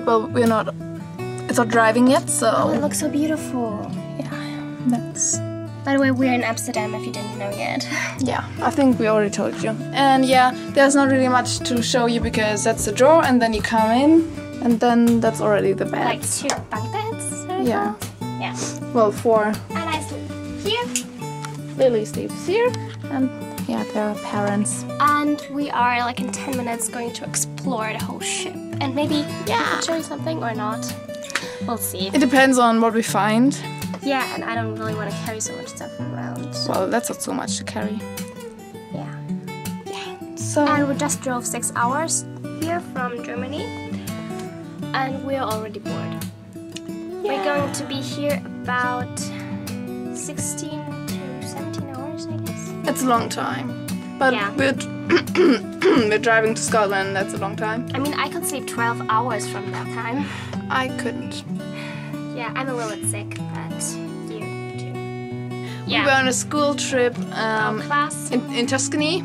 outside, but we're not. It's not driving yet, Oh, it looks so beautiful. yeah, that's By the way, we're in Amsterdam if you didn't know yet. yeah. I think we already told you. And yeah, there's not really much to show you because that's the door, and then you come in, and then that's already the bed. like two bunk beds. Yeah. Yeah. Well, four. And I sleep here. Lily sleeps here, and yeah, there are parents. And we are like in 10 minutes going to explore the whole ship. And maybe yeah. show you something or not. We'll see. It depends on what we find. Yeah, and I don't really want to carry so much stuff around. So, Well, that's not so much to carry. yeah. Yeah. So And we just drove six hours here from Germany. And we're already bored. We're going to be here about 16 to 17 hours, I guess. it's a long time, but Yeah. we're we're driving to Scotland. That's a long time. I mean, I could sleep 12 hours from that time. I couldn't. Yeah, I'm a little bit sick, but you too. We were on a school trip um, Our class. in, in Tuscany.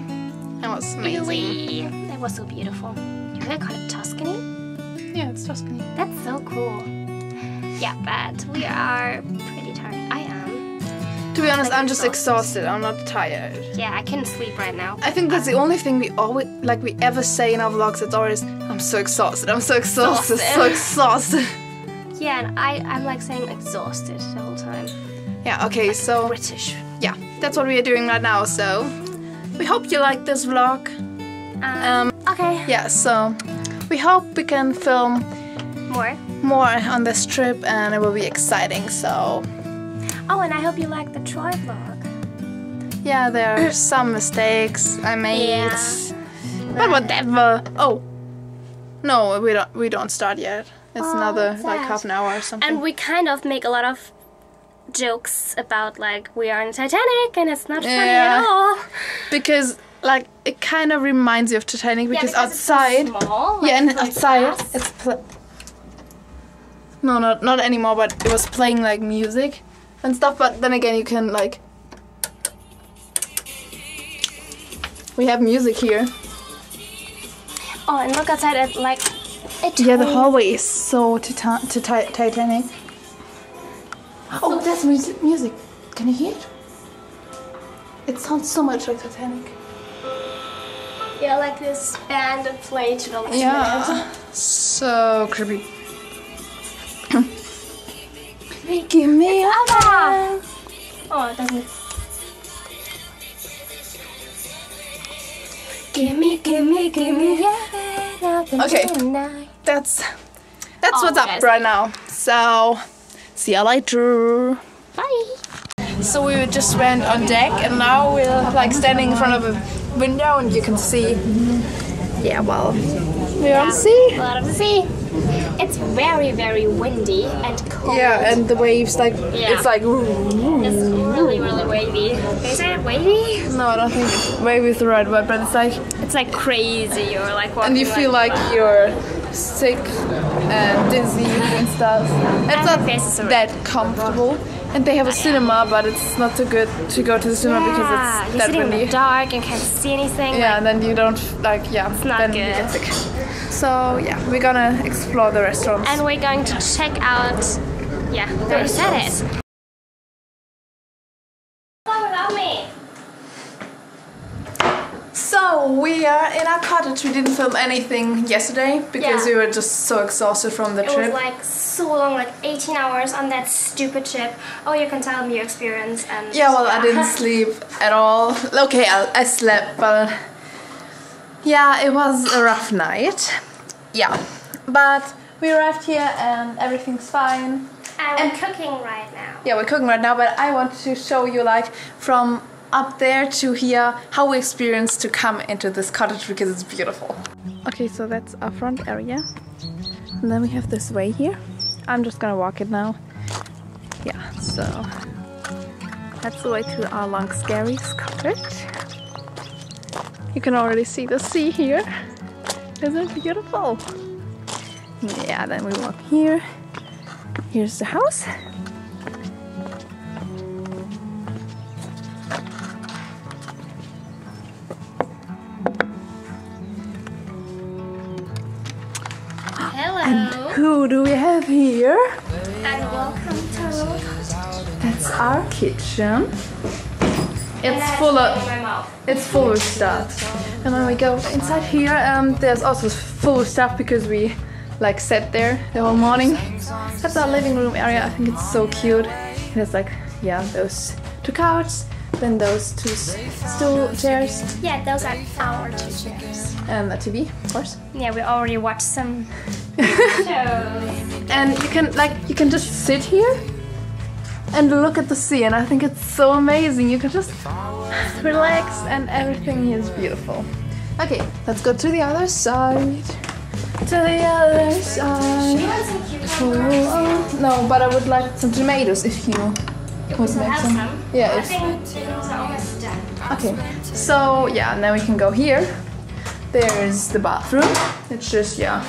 That was amazing. Really? That was so beautiful. You really call it Tuscany? Yeah, it's Tuscany. That's so cool. Yeah, but we are To be honest, Like I'm just exhausted. exhausted. I'm not tired. Yeah, I can sleep right now. I think that's the only thing we always like we ever say in our vlogs. It's always I'm so exhausted. I'm so exhausted. So exhausted. Yeah, and I, I'm like saying exhausted the whole time. Yeah. Okay. So British. yeah, that's what we are doing right now. So we hope you like this vlog. Um, Um, okay, yeah. So we hope we can film more. more on this trip and it will be exciting. So Oh, and I hope you like the Troy vlog. yeah, there are some mistakes I made. Yeah. But whatever. Oh. No, we don't we don't start yet. It's Oh, another like half an hour or something. And we kind of make a lot of jokes about like we are in Titanic and it's not funny Yeah. at all. because like it kind of reminds you of Titanic because, it's so outside small, like, yeah and outside glass. it's no not not anymore but it was playing like music and stuff but then again you can like we have music here Oh, and look outside at like yeah the hallway is so tita- to Titanic oh that's music music can you hear it it sounds so much like Titanic Yeah, like this band that played to the last. Yeah. So creepy. Give me a Ah! Oh, it doesn't. Gimme, gimme, gimme, yeah, Okay. tonight. That's that's Oh, what's up right now. So see you later. Bye. So we just went on deck and now we're like standing in front of a window and you can see. Yeah, well, we're on sea. A lot of the sea. It's very, very windy and cold. Yeah, and the waves like Yeah. it's like. it's really, really wavy. Is it wavy? No, I don't think wave is the right word, but it's like It's like crazy or like and you feel like you're sick and dizzy and stuff. It's And not my face is so that comfortable. And they have a cinema, but it's not so good to go to the cinema yeah, because you're it's that sitting in the dark and can't see anything. Yeah, and then you don't like yeah. It's not then you good. get sick. So yeah, we're gonna explore the restaurants. and we're going to check out. Yeah, there you said it. Come without me. So we are in our cottage. We didn't film anything yesterday because Yeah. we were just so exhausted from the It trip. was like so long, like 18 hours on that stupid ship. Oh, you can tell me your experience and. Yeah, well, I didn't sleep at all. Okay, I, I slept, but yeah, it was a rough night. Yeah, but we arrived here and everything's fine. I'm cooking right now. Yeah, we're cooking right now, but I want to show you like from up there to hear how we experienced to come into this cottage because it's beautiful. Okay, so that's our front area. And then we have this way here. I'm just gonna walk it now. Yeah, so that's the way to our Long Skerries cottage. You can already see the sea here. Isn't it beautiful? Yeah, then we walk here. Here's the house. Who do we have here? And welcome to our. That's our kitchen. It's full of in my mouth. it's full of stuff. And when we go inside here, um, there's also full of stuff because we like sat there the whole morning. That's our living room area. I think it's so cute. It has like yeah those two couches, then those two stool chairs, Yeah, those are our two chairs. and a TV, of course. Yeah, we already watched some. And you can like you can just sit here and look at the sea, and I think it's so amazing. You can just relax, and everything is beautiful. Okay, let's go to the other side. To the other side. Oh, no, but I would like some tomatoes if you would We make some. Yeah, if, okay. So yeah, now we can go here. There's the bathroom. It's just yeah,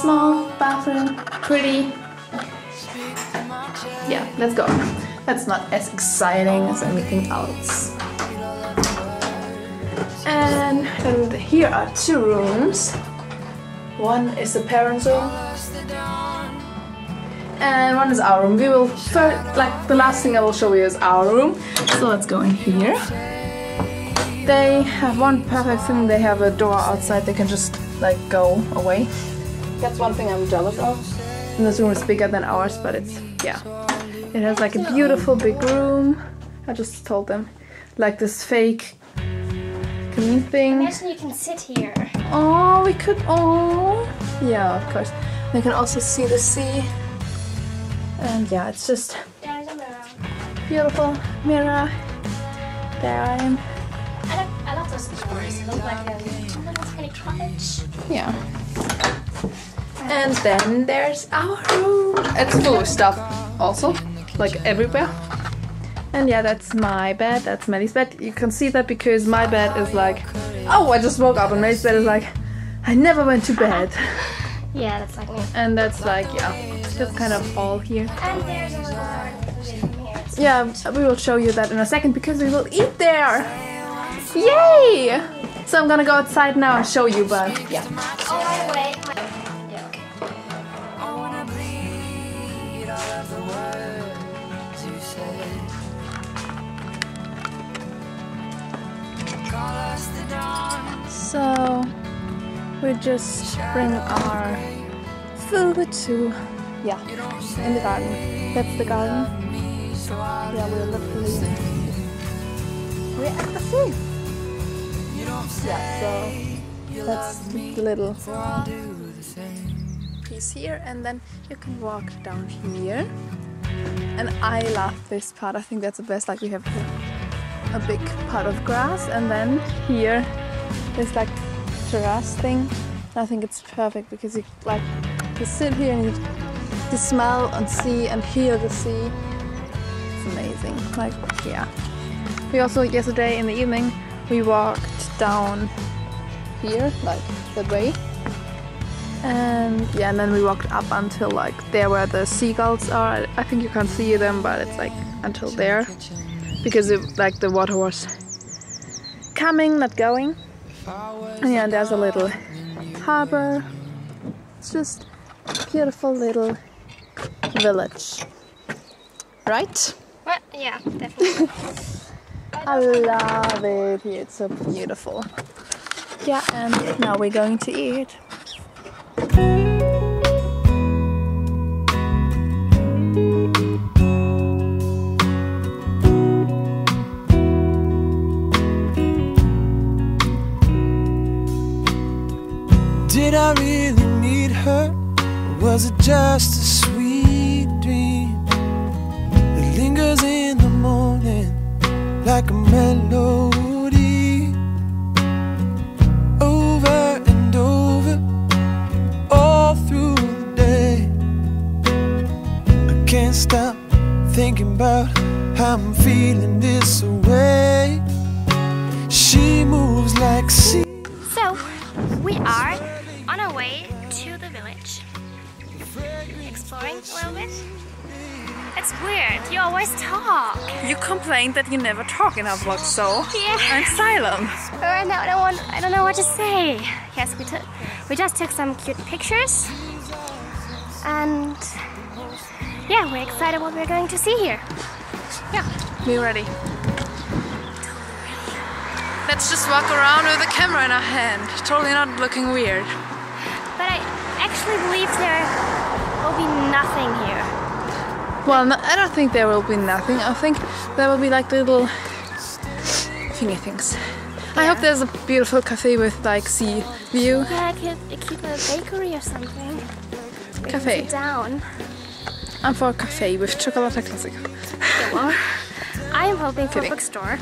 small bathroom, pretty. Yeah, let's go. That's not as exciting as anything else. And, and here are two rooms. One is the parents' room, and one is our room. We will first, like the last thing I will show you is our room. So let's go in here. They have one perfect thing. They have a door outside. They can just like go away. That's one thing I'm jealous of. And this room is bigger than ours, but it's yeah. It has like a beautiful big room. I just told them, like this fake clean thing. Imagine you can sit here. Oh, we could. Oh, yeah, of course. They can also see the sea. And yeah, it's just mirror. beautiful mirror. There I am. I love, I love those pictures. It looks like a little tiny cottage. Yeah. And then there's our room. It's full of stuff also, like everywhere. And yeah, that's my bed, that's Maddie's bed. You can see that because my bed is like, oh, I just woke up and Maddie's bed is like, I never went to bed. Yeah, that's like me. And that's like, yeah, just kind of all here. And there's a little vision from here. Yeah, we will show you that in a second because we will eat there. Yay! So I'm gonna go outside now and show you, but yeah. Oh, wait. wait. Yeah, So we just bring our food to yeah in the garden. That's the garden. Yeah, we're literally we're at the sea. Yeah, so that's the little piece here, and then you can walk down here. And I love this part. I think that's the best. Like we have a big part of grass, and then here there's like terrace thing. I think it's perfect because you like you sit here and you, you smell and see and hear the sea. It's amazing. Like yeah. We also yesterday in the evening we walked down here, like that way. And yeah, and then we walked up until like there where the seagulls are. I think you can't see them, but it's like until there because it, like the water was coming, not going. And yeah, there's a little harbor. It's just a beautiful little village, right? Well, yeah, definitely. I love it here. It's so beautiful. Yeah, and now we're going to eat. Did I really meet her? Or was it just a sweet dream that lingers in the morning like a melody? Over and over, all through the day. I can't stop thinking about how I'm feeling this way. She moves like sea. A little bit. It's weird, you always talk. You complained that you never talk in our vlog, so Yeah. I'm silent. Right now, I don't want. I don't know what to say. Yes, we took. We just took some cute pictures, And yeah, we're excited what we're going to see here. Yeah, be ready. Let's just walk around with a camera in our hand. Totally not looking weird. But I actually believe there will be nothing here. Well, no, I don't think there will be nothing. I think there will be like little thingy things. I hope there's a beautiful cafe with like sea view. Yeah, I could keep a bakery or something. We Cafe. down. I'm for a cafe with chocolate classic. Yeah, well, I am hoping for a Kidding. bookstore.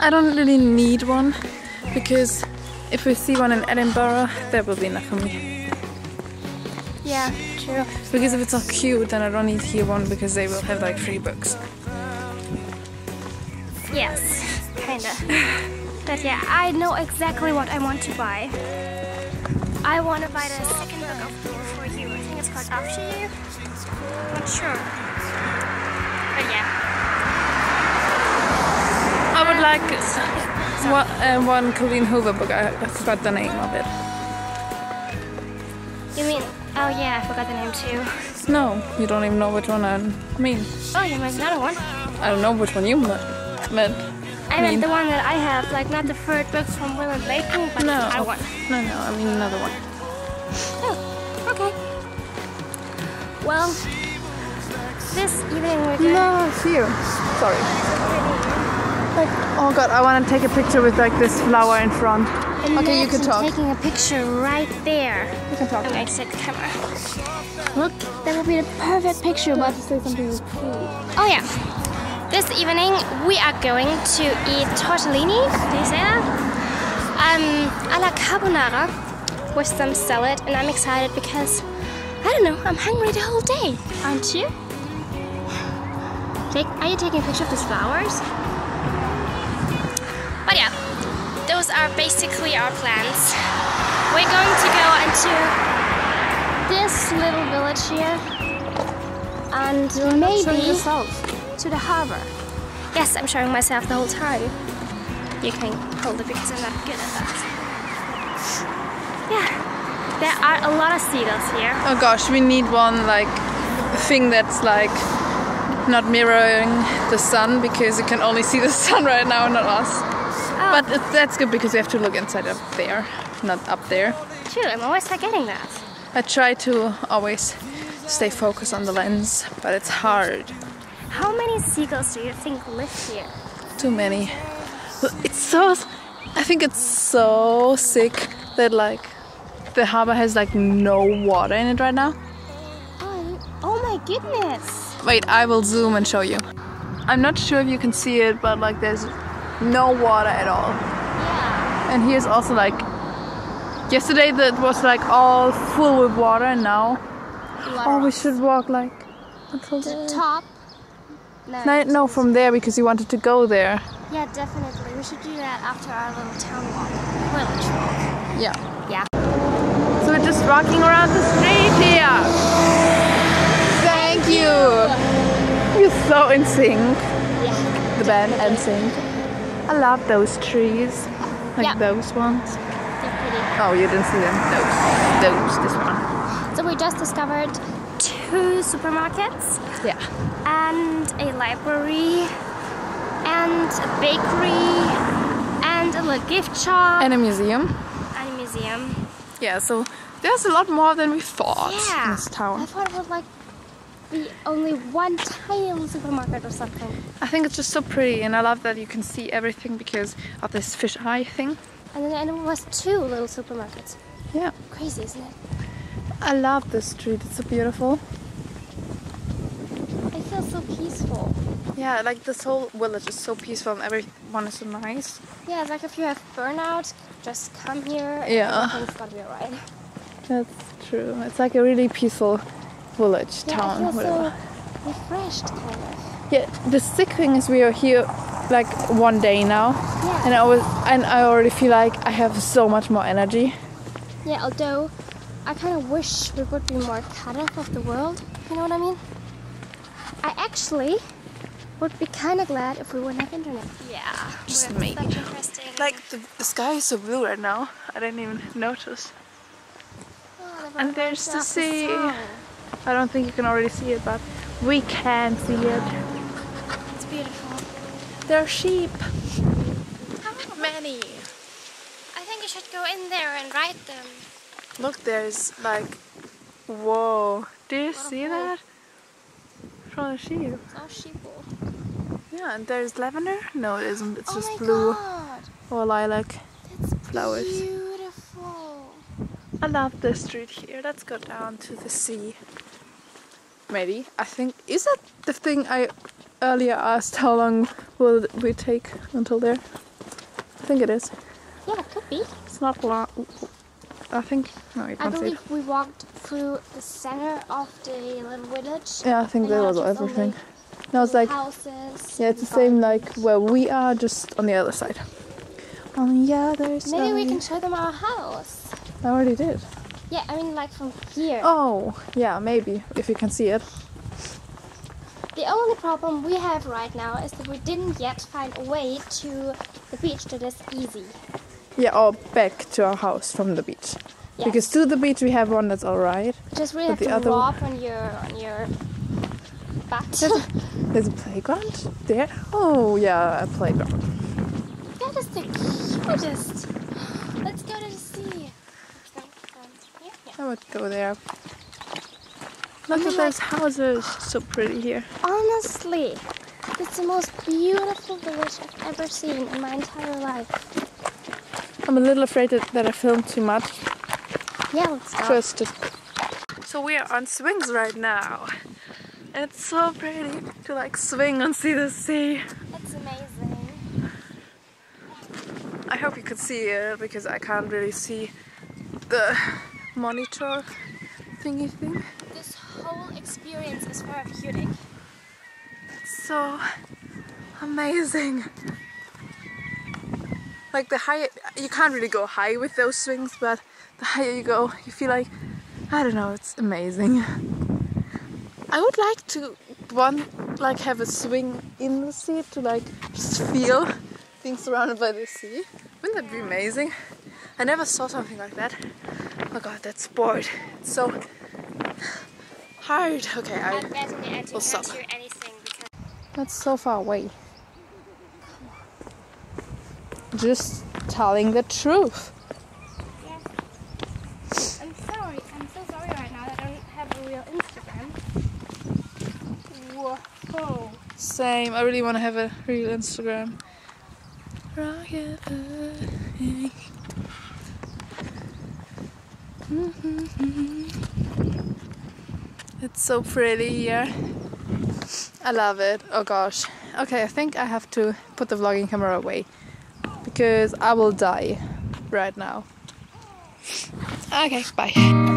I don't really need one because if we see one in Edinburgh, that will be enough for me. Yeah, true. Because if it's not cute, then I don't need here one because they will have like free books. Yes, kinda. But yeah, I know exactly what I want to buy. I want to buy the second book of Rule for You. I think it's called After You. Not sure. But yeah. I would like one, uh, one Colleen Hoover book. I, I forgot the name of it. Oh yeah, I forgot the name too. No, you don't even know which one I mean. Oh, you meant another one. I don't know which one you me- meant. I meant mean- the one that I have, like not the third book from Will and Layken, but No. other one. No, no, I mean another one. Oh, okay. Well, this evening we're going No, it's you. Sorry. Like, oh god, I want to take a picture with like this flower in front. Okay, you can talk. taking a picture right there. You can talk. I'm going to take the camera. Look, that would be the perfect picture, but say something with food. Oh yeah. This evening we are going to eat tortellini. Do you say that? Um, a la carbonara with some salad, and I'm excited because I don't know. I'm hungry the whole day, aren't you? Take, are you taking a picture of these flowers? But yeah, those are basically our plans. We're going to go into this little village here, and maybe to the harbor. Yes, I'm showing myself the whole time. You can hold it because I'm not good at that. Yeah, there are a lot of seagulls here. Oh gosh, we need one like thing that's like not mirroring the sun because you can only see the sun right now, not us. But that's good because we have to look inside up there, not up there. true, I'm always forgetting that. I try to always stay focused on the lens, but it's hard. How many seagulls do you think live here? Too many. It's so. I think it's so sick that like the harbor has like no water in it right now. Oh, oh my goodness! Wait, I will zoom and show you. I'm not sure if you can see it, but like there's no water at all. Yeah. And here's also like yesterday that was like all full with water, and now oh we should walk like until The the top. No. no, no from there because you wanted to go there. Yeah, definitely. We should do that after our little town walk. Village walk. Yeah. Yeah. So we're just walking around the street here. Thank you. You're so in sync. Yeah. The band NSYNC. I love those trees. Like Yeah. those ones. They're pretty. Oh, you didn't see them. Those. Those. This one. So we just discovered two supermarkets Yeah. and a library and a bakery and a little gift shop And a museum. and a museum. Yeah. So there's a lot more than we thought Yeah. in this I town. thought it would like be only one tiny little supermarket or something. I think it's just so pretty, and I love that you can see everything because of this fish eye thing. And then it was two little supermarkets. Yeah. Crazy, isn't it? I love this street. It's so beautiful. It feels so peaceful. Yeah, like this whole village is so peaceful and everyone is so nice. Yeah, it's like if you have burnout, just come here and Yeah. everything's gonna be alright. That's true. It's like a really peaceful village, Yeah, I town, feel whatever. so refreshed, kind of. Yeah, the sick thing is we are here like one day now, Yeah. and I was and I already feel like I have so much more energy. Yeah, although I kind of wish we would be more cut off of the world. You know what I mean? I actually would be kind of glad if we wouldn't have internet. Yeah, Just we have maybe. Such interesting. Like the, the sky is so blue right now. I didn't even notice. oh, And there's the sea. song. I don't think you can already see it, but we can see it. It's beautiful. There are sheep. How many. I think you should go in there and ride them. Look, there's like, whoa. Do you see hole. that? From the sheep. It's all sheeple. Yeah, and there's lavender. No, it isn't. It's oh just my blue god. or lilac. That's flowers. beautiful. I love the street here. Let's go down to the sea. Maybe. I think. Is that the thing I earlier asked? How long will we take until there? I think it is. Yeah, it could be. It's not long. I think. No, you can't it. believe we walked through the center of the little village. Yeah, I think that was everything. No, it's like. houses. Yeah, it's the same like where we are, just on the other side. On the other side. Maybe we can show them our house. I already did. Yeah, I mean like from here. Oh, yeah, maybe if you can see it. The only problem we have right now is that we didn't yet find a way to the beach that is easy. Yeah, or back to our house from the beach. Yes. Because to the beach we have one that's alright. just really but have the to other- walk on your on your butt. There's a, there's a playground there. Oh yeah, a playground. that is the cutest. Let's go to the sea. Go, um, here? Yeah. I would go there. Look at those houses. So pretty here. Honestly, it's the most beautiful village I've ever seen in my entire life. I'm a little afraid that, that I filmed too much. Yeah, let's go. First, so we are on swings right now. And it's so pretty to like swing and see the sea. It's amazing. I hope you could see it because I can't really see the monitor thingy thing. This whole experience is therapeutic. so amazing. Like the higher, you can't really go high with those swings, but the higher you go, you feel like, I don't know, it's amazing. I would like to one like have a swing in the sea to like just feel being surrounded by the sea. Wouldn't that be amazing? I never saw something like that. Oh god, that's sport. It's so hard. Okay, I I'd bet on the edge We'll stop. hear anything because That's so far away. Just telling the truth. I'm sorry. I'm so sorry right now that I don't have a real Instagram. Whoa. Same. I really want to have a real Instagram. Rocket. It's so pretty here. I love it. Oh gosh. Okay, I think I have to put the vlogging camera away because I will die right now. Okay, bye.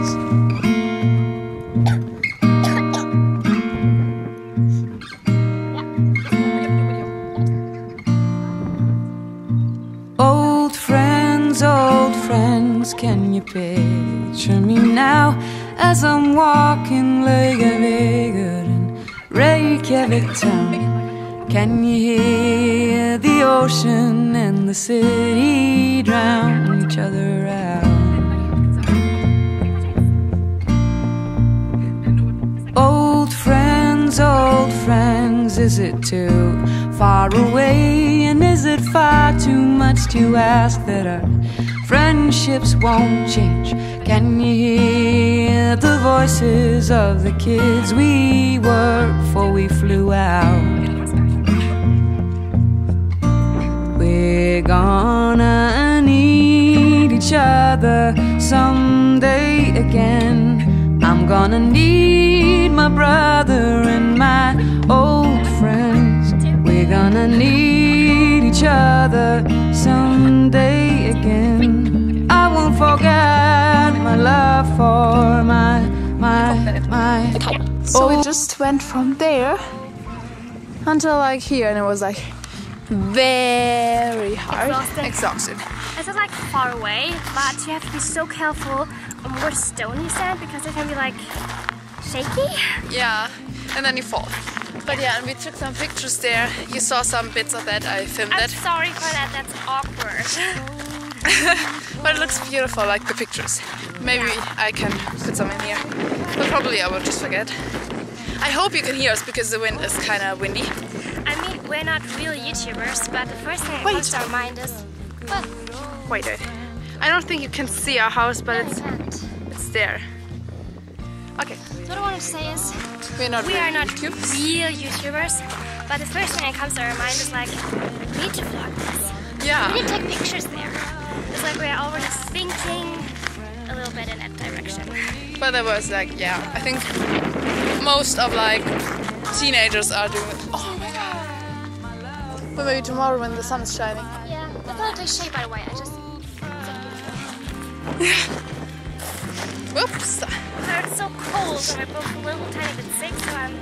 As I'm walking vigor in Reykjavik town? Can you hear the ocean and the city drown each other out? Old friends, old friends, is it too far away? And is it far too much to ask that our friendships won't change? Can you hear the voices of the kids we were before we flew out? We're gonna need each other someday again. I'm gonna need my brother and my old friends. We're gonna need each other someday again. I won't forget my love for my, my, my. So we oh. just went from there until like here, and it was like very hard, Exhausting. exhausted. It's not like far away, but you have to be so careful on where stone you stand because it can be like shaky. Yeah, and then you fall. But yeah, and we took some pictures there. You saw some bits of that. I filmed I'm it. sorry for that. That's awkward. but it looks beautiful, like the pictures. Maybe I can put some in here, but probably I will just forget. I hope you can hear us because the wind is kind of windy. I mean, we're not real YouTubers, but the first thing that comes to our mind is, well, Wait, wait. I don't think you can see our house, but yeah, it's it's there. Okay, So what I want to say is, we're not. we are not YouTubers. real YouTubers, but the first thing that comes to our mind is like, we need to vlog this. We Yeah. need to take pictures there. Like we're already thinking a little bit in that direction. But there was like, yeah, I think most of like teenagers are doing it. Oh my god. But maybe tomorrow when the sun is shining. Yeah, it's not a cliche by the way, I just... Whoops. So it's so cold and we're both a little tiny bit sick, so I'm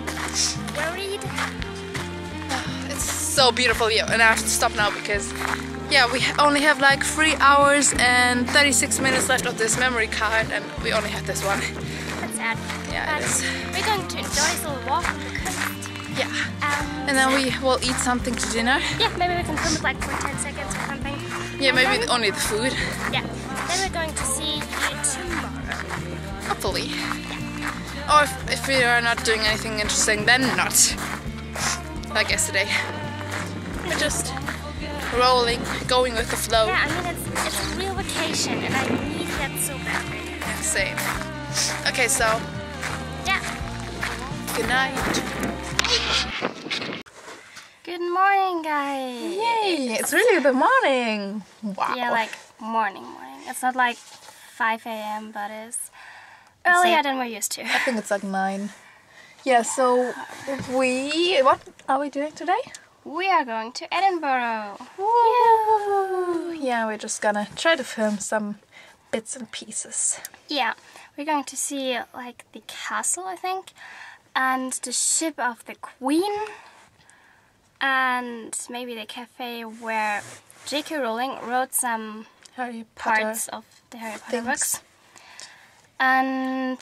worried. It's so beautiful here, and I have to stop now because, yeah, we only have like three hours and 36 minutes left of this memory card, and we only have this one. That's sad. Yeah, it but is. We're going to enjoy this little walk on the coast. Yeah. Um, And then we will eat something to dinner. yeah, maybe we can film it like for 10 seconds or something. Yeah, And maybe then- only the food. Yeah. Then we're going to see you tomorrow. Hopefully. Yeah. Or if, if we are not doing anything interesting, then not. Like yesterday. We're just rolling, going with the flow. Yeah, I mean it's it's a real vacation and I need that so badly. Yeah, same. Okay, so Yeah. good night. Good morning, guys. Yay! It's really the morning. Wow. Yeah, like morning, morning. It's not like 5 a.m., but it's earlier like- than we're used to. I think it's like nine. Yeah. So we what are we doing today? We are going to Edinburgh. Woo! Yeah, we're just gonna try to film some bits and pieces. Yeah, we're going to see like the castle, I think, and the ship of the Queen, and maybe the cafe where J.K. Rowling wrote some Harry Potter. parts of the Harry Potter things. books. And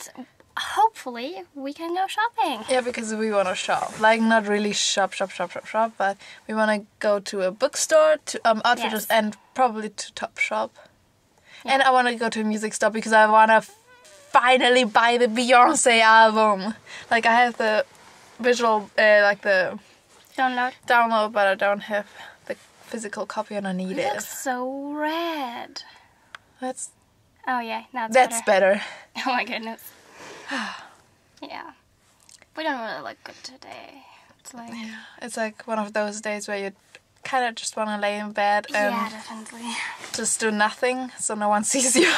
hopefully we can go shopping. Yeah, because we want to shop. Like not really shop, shop, shop, shop, shop, but we want to go to a bookstore, to um outfitters, Yes. and probably to Top Shop. And I want to go to a music store because I want to finally buy the Beyonce album. Like I have the visual, uh, like the Download. download, but I don't have the physical copy, and I need It it. looks so red. That's Oh yeah, now it's that's better. better. Oh my goodness. yeah. We don't really look good today. It's like It's like one of those days where you kind of just want to lay in bed and yeah, definitely. just do nothing, so no one sees you.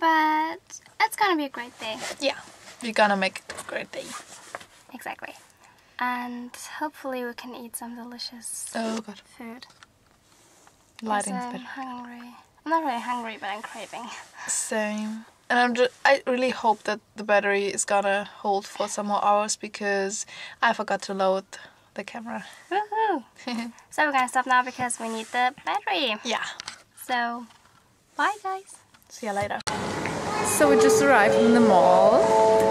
But it's gonna be a great day. Yeah, you're gonna make a great day. Exactly. And hopefully we can eat some delicious Oh god, food. lighting's I'm better. hungry. I'm not really hungry, but I'm craving. Same. And I'm just, I really hope that the battery is gonna hold for some more hours because I forgot to load the camera. Woohoo! so we're gonna stop now because we need the battery. Yeah. So, bye guys. See you later. So we just arrived in the mall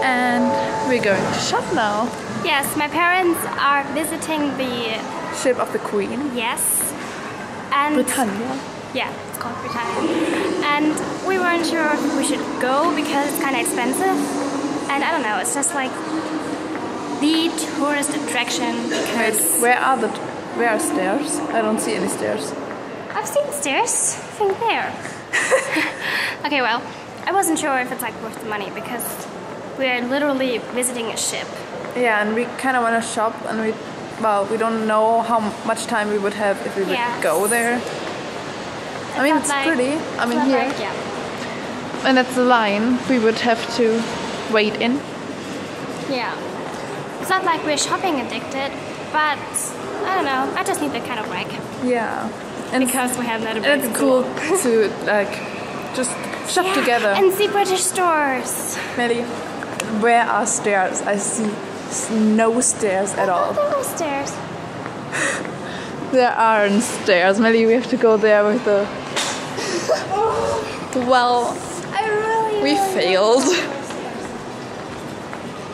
and we're going to shop now. Yes, my parents are visiting the Ship of the Queen. yes, and Britannia. Yeah, it's called Britannia. And we weren't sure if we should go because it's kind of expensive. And I don't know, it's just like the tourist attraction Wait, because where are the where are stairs? I don't see any stairs. I've seen stairs. I think there. okay, well, I wasn't sure if it's like worth the money because we're literally visiting a ship. Yeah, and we kind of want to shop, and we, well, we don't know how much time we would have if we would go there. I mean, it's pretty. I mean, here, yeah. and that's the line we would have to wait in. Yeah. It's not like we're shopping addicted, but I don't know. I just need that kind of break Yeah, and because we have that. and it's cool to like just shop together. and see British stores. Melly, where are stairs? I see no stairs at oh, all. There are stairs. There aren't stairs. Melly, we have to go there with the. Well, I really. we really failed.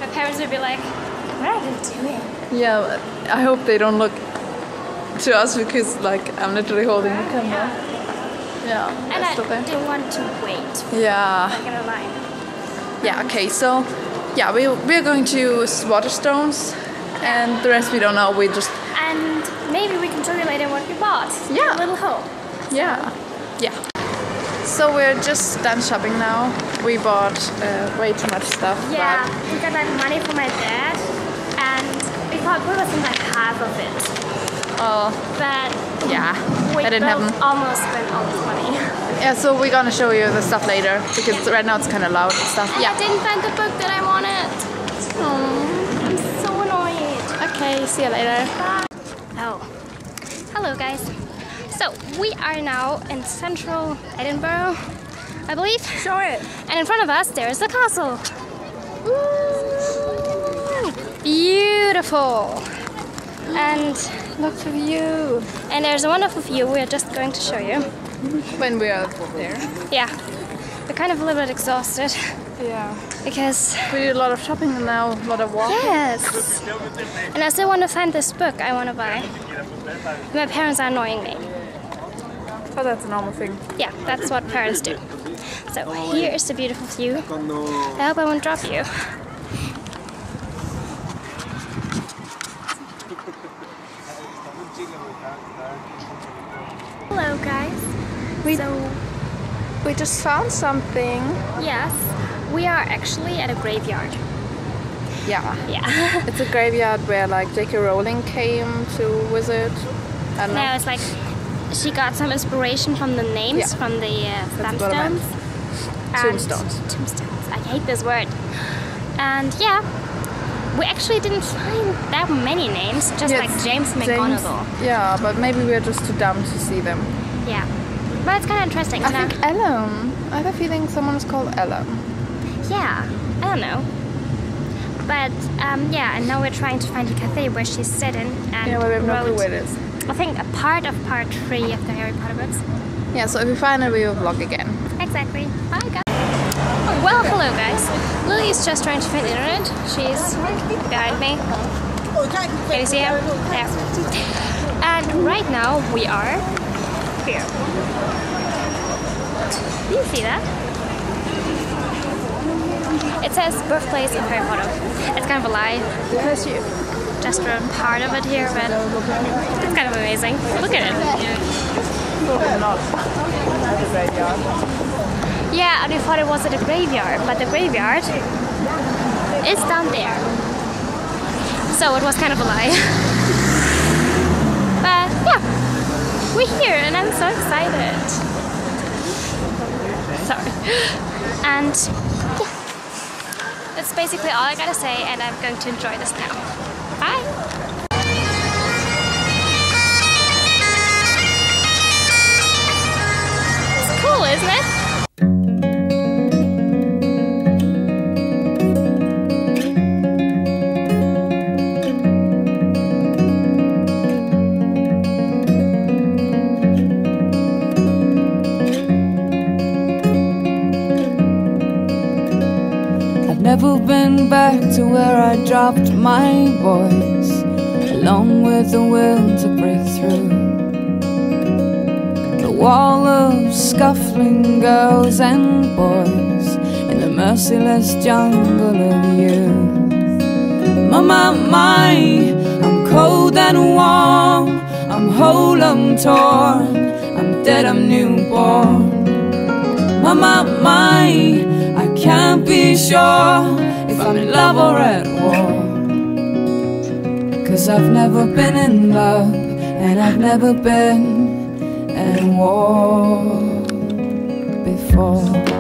My parents would be like, "What are they doing?" Yeah, I hope they don't look to us because, like, I'm literally holding the camera. Yeah. And they're I didn't want to wait Yeah. like in a line. Yeah, okay, so yeah, we, we're going to Waterstones and the rest we don't know. We just, And maybe we can show you later what we bought. Yeah. A little hope. yeah, yeah. So we're just done shopping now. We bought uh, way too much stuff. Yeah, we got like money from my dad, and we thought we was in like half of it. Uh, But yeah, we that didn't happen. almost spent all this money. Yeah, so we're gonna show you the stuff later because right now it's kind of loud and stuff. And I didn't find the book that I wanted. I'm so annoyed. Okay, see you later. Oh, hello guys. So we are now in central Edinburgh, I believe. Show it. And in front of us there is the castle. Ooh, beautiful. And Look the view. and there's a wonderful view. We are just going to show you. When we are there. Yeah, we're kind of a little bit exhausted Yeah. because We did a lot of shopping and now a lot of walking. yes. And I still want to find this book I want to buy. My parents are annoying me. Oh, that's a normal thing. Yeah, that's what parents do. So here is the beautiful view. I hope I won't drop you. Hello guys. We- so We just found something. yes, we are actually at a graveyard. Yeah. Yeah. It's a graveyard where like J.K. Rowling came to visit. I don't know. it's like she got some inspiration from the names Yeah. from the uh, That's what I meant. tombstones. Tombstones. Tombstones. I hate this word. And yeah, we actually didn't find that many names, just Yeah, like James McGonagall. Yeah, but maybe we're just too dumb to see them. Yeah. But it's kind of interesting. I think Ellen. I have a feeling someone is called Ellen. yeah, I don't know. But um, yeah, and now we're trying to find a cafe where she's sitting and Yeah, but we have no clue wrote, where it is. I think a part of part three of the Harry Potter books. Yeah, so if we find it, we will vlog again. Exactly. Bye, guys. Well, hello, guys. Lily is just trying to find internet. She's behind me. Can you see her? Yeah. And right now we are here. Do you see that? It says birthplace of Harry Potter. It's kind of a lie. Because you. Just a part of it here, but it's kind of amazing. Look at it. Yeah, and we thought it was at the graveyard, but the graveyard is down there. So it was kind of a lie. but yeah, we're here and I'm so excited. Sorry. And yeah, that's basically all I gotta say, and I'm going to enjoy this now. Bye! It's cool, isn't it? Never been back to where I dropped my voice, along with the will to break through the wall of scuffling girls and boys in the merciless jungle of youth. My, my, I'm cold and warm, I'm whole, I'm torn, I'm dead, I'm newborn. My, my, can't be sure if I'm in love or at war. Cause I've never been in love, and I've never been at war before.